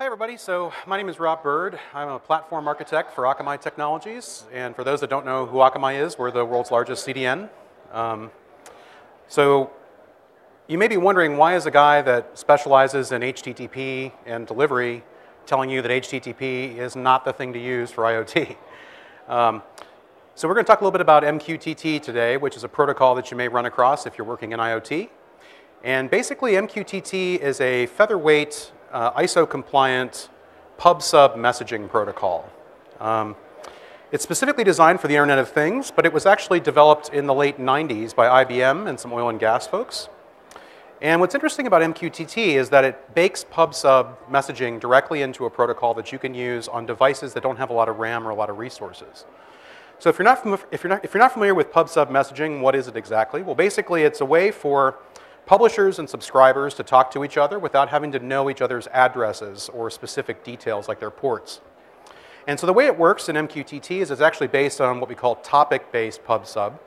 Hi, everybody. So, my name is Rob Bird. I'm a platform architect for Akamai Technologies. And for those that don't know who Akamai is, we're the world's largest CDN. Um, so, you may be wondering why is a guy that specializes in HTTP and delivery telling you that HTTP is not the thing to use for IoT? Um, so, we're going to talk a little bit about MQTT today, which is a protocol that you may run across if you're working in IoT. And basically, MQTT is a featherweight uh, ISO compliant pub/sub messaging protocol. Um, it's specifically designed for the Internet of Things, but it was actually developed in the late 90s by IBM and some oil and gas folks. And what's interesting about MQTT is that it bakes pub/sub messaging directly into a protocol that you can use on devices that don't have a lot of RAM or a lot of resources. So if you're not, if you're not, if you're not familiar with pub/sub messaging, what is it exactly? Well, basically, it's a way for publishers and subscribers to talk to each other without having to know each other's addresses or specific details like their ports. And so the way it works in MQTT is it's actually based on what we call topic-based pub/sub,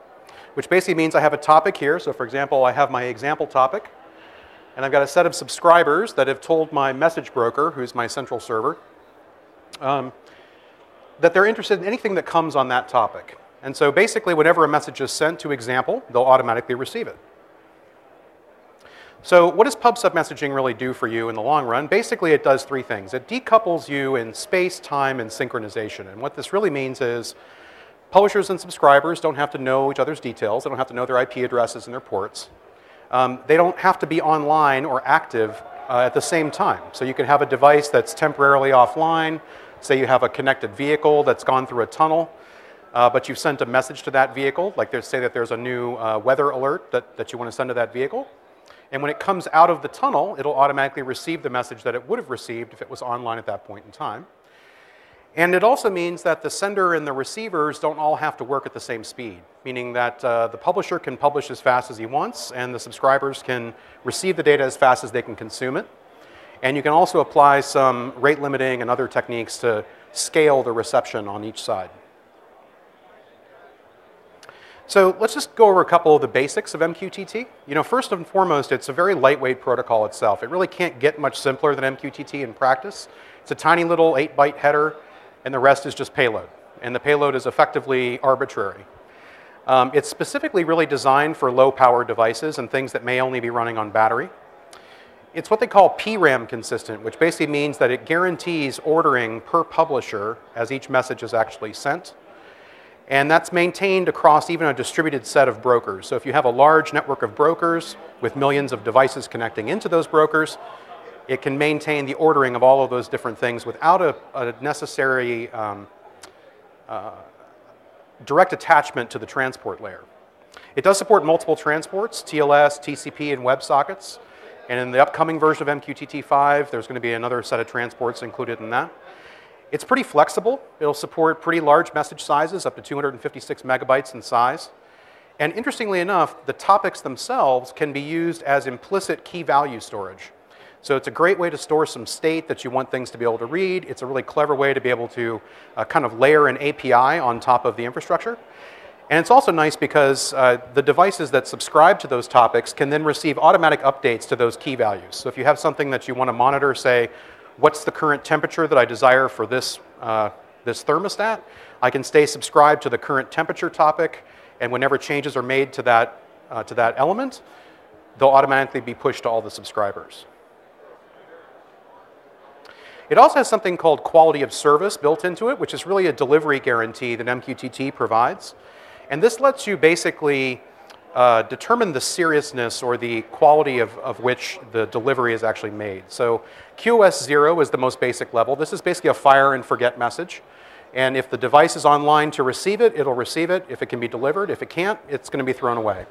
which basically means I have a topic here. So for example, I have my example topic, and I've got a set of subscribers that have told my message broker, who's my central server, um, that they're interested in anything that comes on that topic. And so basically, whenever a message is sent to example, they'll automatically receive it. So what does pub/sub messaging really do for you in the long run? Basically, it does three things. It decouples you in space, time, and synchronization. And what this really means is publishers and subscribers don't have to know each other's details. They don't have to know their IP addresses and their ports. Um, they don't have to be online or active uh, at the same time. So you can have a device that's temporarily offline. Say you have a connected vehicle that's gone through a tunnel. Uh, but you've sent a message to that vehicle, like say that there's a new uh, weather alert that, that you want to send to that vehicle. And when it comes out of the tunnel, it'll automatically receive the message that it would have received if it was online at that point in time. And it also means that the sender and the receivers don't all have to work at the same speed, meaning that uh, the publisher can publish as fast as he wants, and the subscribers can receive the data as fast as they can consume it. And you can also apply some rate limiting and other techniques to scale the reception on each side. So let's just go over a couple of the basics of MQTT. You know, first and foremost, it's a very lightweight protocol itself. It really can't get much simpler than MQTT in practice. It's a tiny little 8-byte header, and the rest is just payload. And the payload is effectively arbitrary. Um, it's specifically really designed for low-power devices and things that may only be running on battery. It's what they call PRAM consistent, which basically means that it guarantees ordering per publisher as each message is actually sent. And that's maintained across even a distributed set of brokers. So if you have a large network of brokers with millions of devices connecting into those brokers, it can maintain the ordering of all of those different things without a, a necessary um, uh, direct attachment to the transport layer. It does support multiple transports, TLS, TCP, and WebSockets. And in the upcoming version of MQTT5, there's going to be another set of transports included in that. It's pretty flexible. It'll support pretty large message sizes, up to 256 megabytes in size. And interestingly enough, the topics themselves can be used as implicit key value storage. So it's a great way to store some state that you want things to be able to read. It's a really clever way to be able to uh, kind of layer an API on top of the infrastructure. And it's also nice because uh, the devices that subscribe to those topics can then receive automatic updates to those key values. So if you have something that you want to monitor, say, what's the current temperature that I desire for this, uh, this thermostat. I can stay subscribed to the current temperature topic, and whenever changes are made to that, uh, to that element, they'll automatically be pushed to all the subscribers. It also has something called quality of service built into it, which is really a delivery guarantee that MQTT provides. And this lets you basically uh, determine the seriousness or the quality of, of which the delivery is actually made. So QoS 0 is the most basic level. This is basically a fire and forget message. And if the device is online to receive it, it'll receive it. If it can be delivered, if it can't, it's going to be thrown away.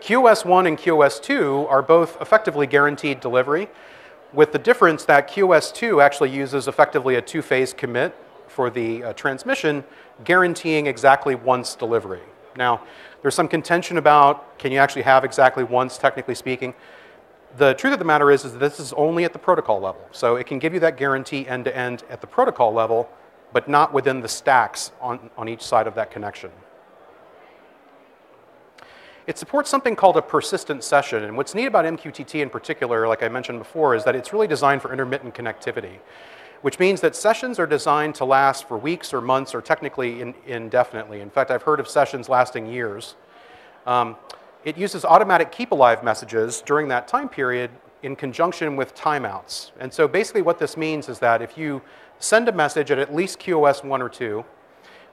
QoS 1 and QoS 2 are both effectively guaranteed delivery, with the difference that QoS 2 actually uses effectively a two phase commit for the uh, transmission, guaranteeing exactly once delivery. Now, there's some contention about can you actually have exactly once, technically speaking. The truth of the matter is, is that this is only at the protocol level. So it can give you that guarantee end to end at the protocol level, but not within the stacks on, on each side of that connection. it supports something called a persistent session. And what's neat about MQTT in particular, like I mentioned before, is that it's really designed for intermittent connectivity, which means that sessions are designed to last for weeks or months or technically in, indefinitely. In fact, I've heard of sessions lasting years. Um, it uses automatic keep alive messages during that time period in conjunction with timeouts. And so basically what this means is that if you send a message at at least QoS 1 or 2,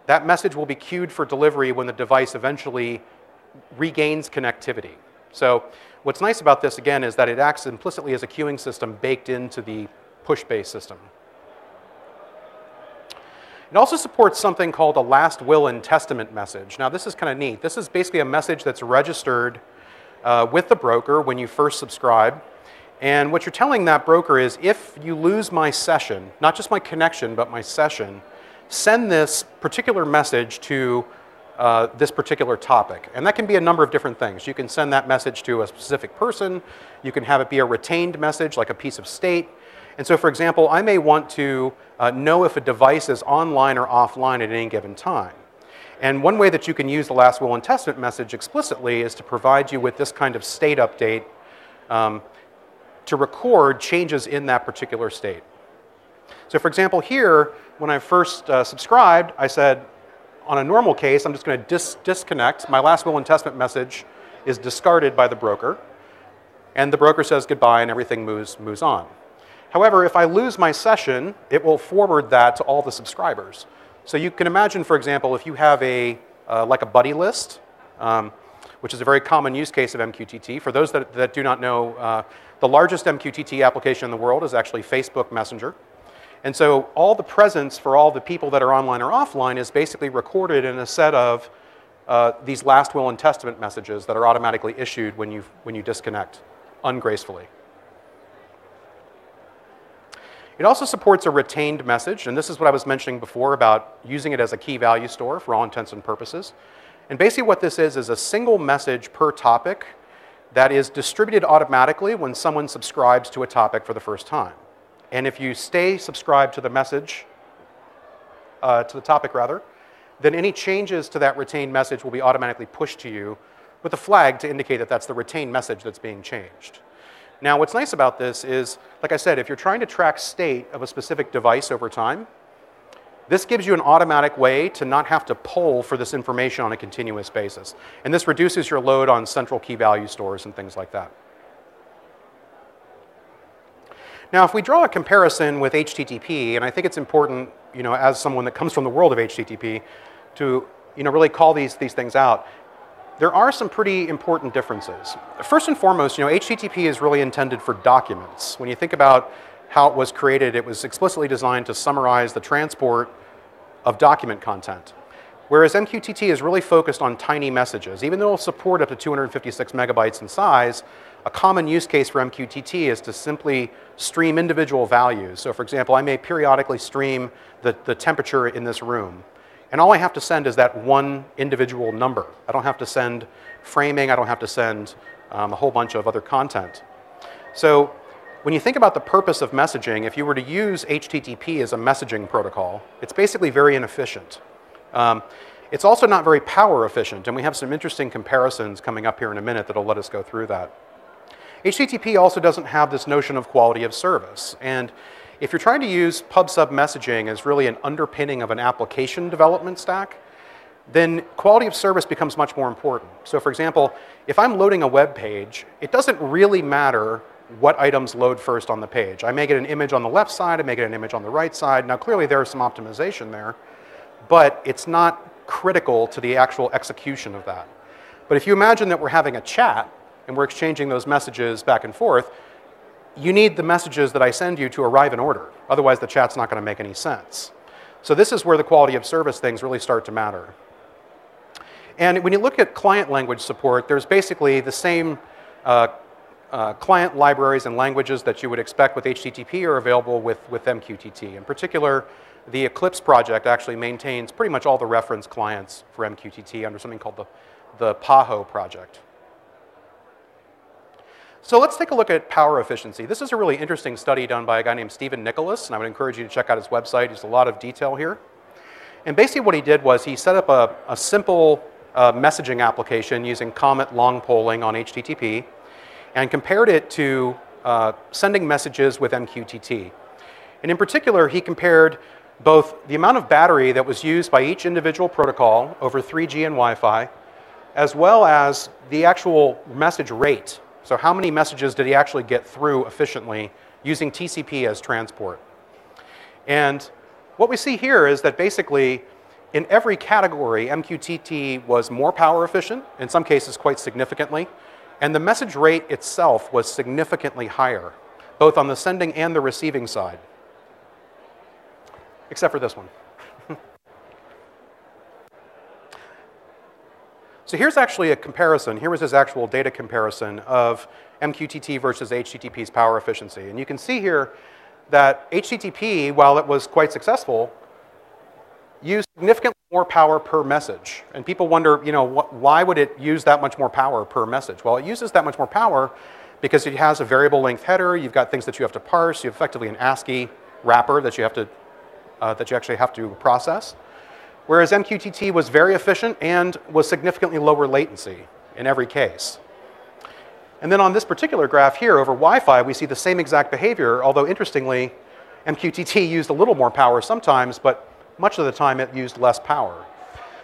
that message will be queued for delivery when the device eventually regains connectivity. So what's nice about this, again, is that it acts implicitly as a queuing system baked into the push-based system. It also supports something called a last will and testament message. Now, this is kind of neat. This is basically a message that's registered uh, with the broker when you first subscribe. And what you're telling that broker is if you lose my session, not just my connection, but my session, send this particular message to uh, this particular topic. And that can be a number of different things. You can send that message to a specific person, you can have it be a retained message, like a piece of state. And so, for example, I may want to uh, know if a device is online or offline at any given time. And one way that you can use the last will and testament message explicitly is to provide you with this kind of state update um, to record changes in that particular state. So, for example, here, when I first uh, subscribed, I said, on a normal case, I'm just going to dis disconnect. My last will and testament message is discarded by the broker, and the broker says goodbye, and everything moves, moves on. However, if I lose my session, it will forward that to all the subscribers. So you can imagine, for example, if you have a, uh, like a buddy list, um, which is a very common use case of MQTT. For those that, that do not know, uh, the largest MQTT application in the world is actually Facebook Messenger. And so all the presence for all the people that are online or offline is basically recorded in a set of uh, these last will and testament messages that are automatically issued when you, when you disconnect ungracefully. It also supports a retained message, and this is what I was mentioning before about using it as a key value store for all intents and purposes. And basically what this is is a single message per topic that is distributed automatically when someone subscribes to a topic for the first time. And if you stay subscribed to the message, uh, to the topic rather, then any changes to that retained message will be automatically pushed to you with a flag to indicate that that's the retained message that's being changed. Now, what's nice about this is, like I said, if you're trying to track state of a specific device over time, this gives you an automatic way to not have to poll for this information on a continuous basis. And this reduces your load on central key value stores and things like that. Now, if we draw a comparison with HTTP, and I think it's important, you know, as someone that comes from the world of HTTP, to you know, really call these, these things out, there are some pretty important differences. First and foremost, you know, HTTP is really intended for documents. When you think about how it was created, it was explicitly designed to summarize the transport of document content. Whereas MQTT is really focused on tiny messages. Even though it'll support up to 256 megabytes in size, a common use case for MQTT is to simply stream individual values. So for example, I may periodically stream the, the temperature in this room. And all I have to send is that one individual number. I don't have to send framing, I don't have to send um, a whole bunch of other content. So when you think about the purpose of messaging, if you were to use HTTP as a messaging protocol, it's basically very inefficient. Um, it's also not very power efficient, and we have some interesting comparisons coming up here in a minute that'll let us go through that. HTTP also doesn't have this notion of quality of service. And if you're trying to use pub-sub messaging as really an underpinning of an application development stack, then quality of service becomes much more important. So for example, if I'm loading a web page, it doesn't really matter what items load first on the page. I may get an image on the left side, I may get an image on the right side. Now clearly there's some optimization there, but it's not critical to the actual execution of that. But if you imagine that we're having a chat and we're exchanging those messages back and forth, you need the messages that I send you to arrive in order. Otherwise, the chat's not going to make any sense. So this is where the quality of service things really start to matter. And when you look at client language support, there's basically the same uh, uh, client libraries and languages that you would expect with HTTP are available with, with MQTT. In particular, the Eclipse project actually maintains pretty much all the reference clients for MQTT under something called the, the PAHO project. So let's take a look at power efficiency. This is a really interesting study done by a guy named Stephen Nicholas, and I would encourage you to check out his website. There's a lot of detail here. And basically what he did was he set up a, a simple uh, messaging application using Comet long polling on HTTP and compared it to uh, sending messages with MQTT. And in particular, he compared both the amount of battery that was used by each individual protocol over 3G and Wi Fi, as well as the actual message rate. So, how many messages did he actually get through efficiently using TCP as transport? And what we see here is that basically, in every category, MQTT was more power efficient, in some cases, quite significantly, and the message rate itself was significantly higher, both on the sending and the receiving side except for this one. So here's actually a comparison. Here was his actual data comparison of MQTT versus HTTP's power efficiency. And you can see here that HTTP, while it was quite successful, used significantly more power per message. And people wonder, you know, wh why would it use that much more power per message? Well, it uses that much more power because it has a variable length header. You've got things that you have to parse. You have effectively an ASCII wrapper that you have to uh, that you actually have to process. Whereas MQTT was very efficient and was significantly lower latency in every case. And then on this particular graph here over Wi-Fi, we see the same exact behavior, although interestingly, MQTT used a little more power sometimes, but much of the time it used less power.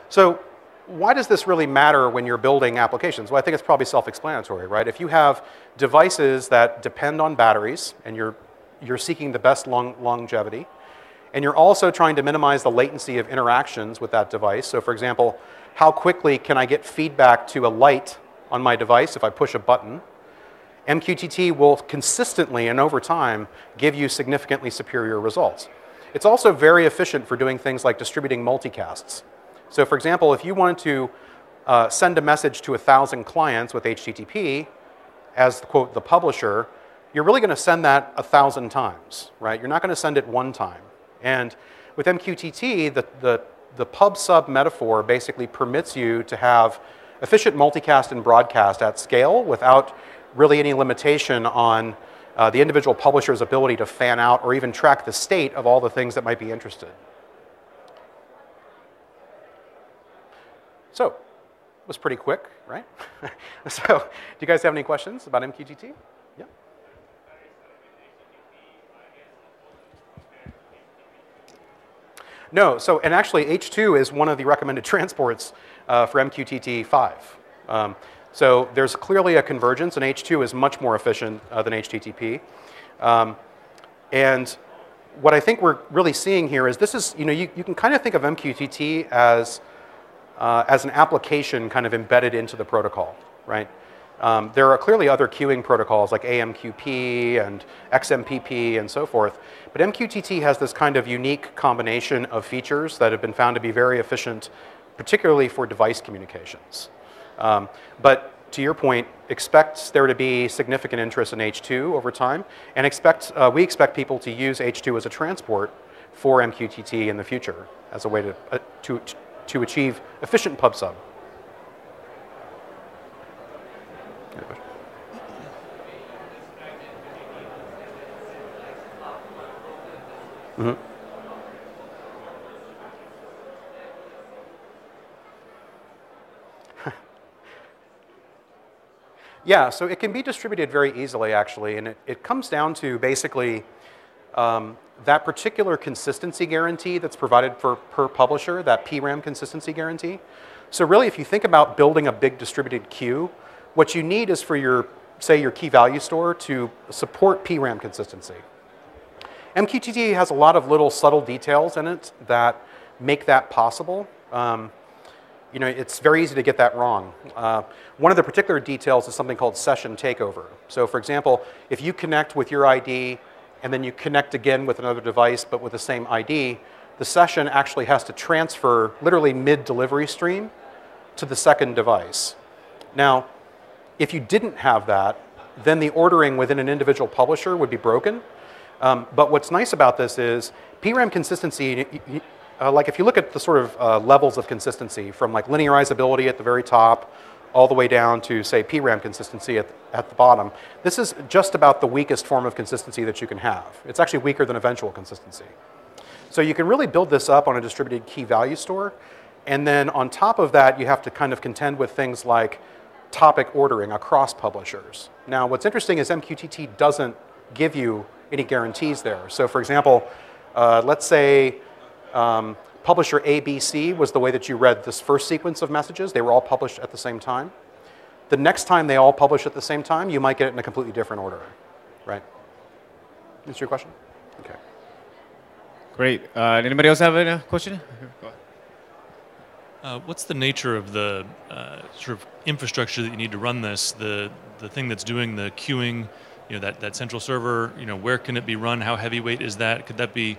So why does this really matter when you're building applications? Well, I think it's probably self-explanatory, right? If you have devices that depend on batteries and you're, you're seeking the best long, longevity, and you're also trying to minimize the latency of interactions with that device. So for example, how quickly can I get feedback to a light on my device if I push a button? MQTT will consistently and over time give you significantly superior results. It's also very efficient for doing things like distributing multicasts. So for example, if you wanted to uh, send a message to a thousand clients with HTTP as quote the publisher, you're really going to send that a thousand times, right? You're not going to send it one time. And with MQTT, the, the, the pub sub metaphor basically permits you to have efficient multicast and broadcast at scale without really any limitation on uh, the individual publisher's ability to fan out or even track the state of all the things that might be interested. So, it was pretty quick, right? so, do you guys have any questions about MQTT? No, so, and actually H2 is one of the recommended transports uh, for MQTT5. Um, so there's clearly a convergence, and H2 is much more efficient uh, than HTTP. Um, and what I think we're really seeing here is this is, you know, you, you can kind of think of MQTT as, uh, as an application kind of embedded into the protocol, right? Um, there are clearly other queuing protocols like AMQP and XMPP and so forth, but MQTT has this kind of unique combination of features that have been found to be very efficient, particularly for device communications. Um, but to your point, expect there to be significant interest in H2 over time, and expect, uh, we expect people to use H2 as a transport for MQTT in the future as a way to, uh, to, to achieve efficient pub sub. Mm-hmm. yeah, so it can be distributed very easily, actually, and it, it comes down to basically um, that particular consistency guarantee that's provided for per publisher, that PRAM consistency guarantee. So really, if you think about building a big distributed queue, what you need is for your, say, your key value store to support PRAM consistency. MQTT has a lot of little subtle details in it that make that possible. Um, you know, it's very easy to get that wrong. Uh, one of the particular details is something called session takeover. So for example, if you connect with your ID and then you connect again with another device but with the same ID, the session actually has to transfer literally mid-delivery stream to the second device. Now, if you didn't have that, then the ordering within an individual publisher would be broken um, but what's nice about this is PRAM consistency, uh, like if you look at the sort of uh, levels of consistency from like linearizability at the very top all the way down to say PRAM consistency at, at the bottom, this is just about the weakest form of consistency that you can have. It's actually weaker than eventual consistency. So you can really build this up on a distributed key value store And then on top of that, you have to kind of contend with things like topic ordering across publishers. Now, what's interesting is MQTT doesn't give you any guarantees there. So, for example, uh, let's say um, publisher ABC was the way that you read this first sequence of messages. They were all published at the same time. The next time they all publish at the same time, you might get it in a completely different order, right? Answer your question? Okay. Great. Uh, anybody else have a question? Uh, what's the nature of the uh, sort of infrastructure that you need to run this? The the thing that's doing the queuing, you know, that, that central server. You know, where can it be run? How heavyweight is that? Could that be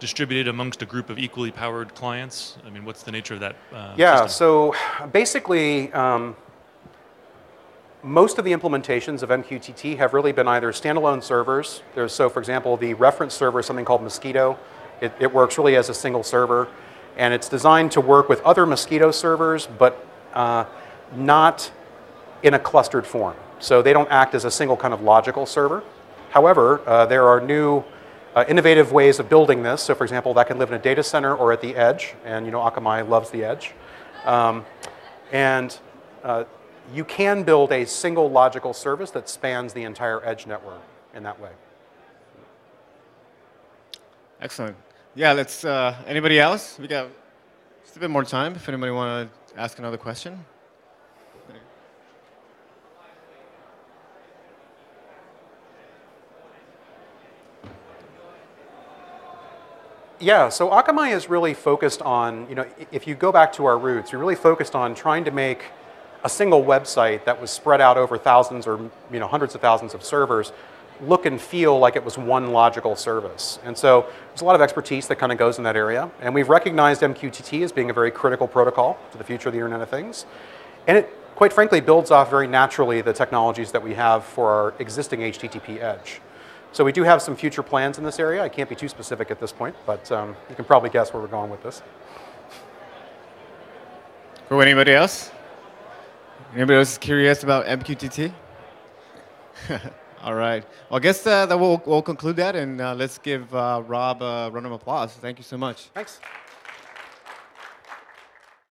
distributed amongst a group of equally powered clients? I mean, what's the nature of that? Uh, yeah. system? So basically. Um, most of the implementations of MQTT have really been either standalone servers. There's, so, for example, the reference server is something called Mosquitto It, it works really as a single server, and it's designed to work with other Mosquitto servers, but uh, not in a clustered form. So they don't act as a single kind of logical server. However, uh, there are new uh, innovative ways of building this. So, for example, that can live in a data center or at the edge, and you know Akamai loves the edge. Um, and uh, you can build a single logical service that spans the entire edge network in that way. Excellent. Yeah, let's. Uh, anybody else? We got just a bit more time. If anybody want to ask another question. Yeah, so Akamai is really focused on, you know, if you go back to our roots, we're really focused on trying to make a single website that was spread out over thousands or you know, hundreds of thousands of servers look and feel like it was one logical service. And so there's a lot of expertise that kind of goes in that area. And we've recognized MQTT as being a very critical protocol to the future of the Internet of Things. And it, quite frankly, builds off very naturally the technologies that we have for our existing HTTP edge. So we do have some future plans in this area. I can't be too specific at this point, but um, you can probably guess where we're going with this. For anybody else? Anybody else curious about MQTT? All right. Well, I guess uh, that we'll, we'll conclude that, and uh, let's give uh, Rob a round of applause. Thank you so much. Thanks.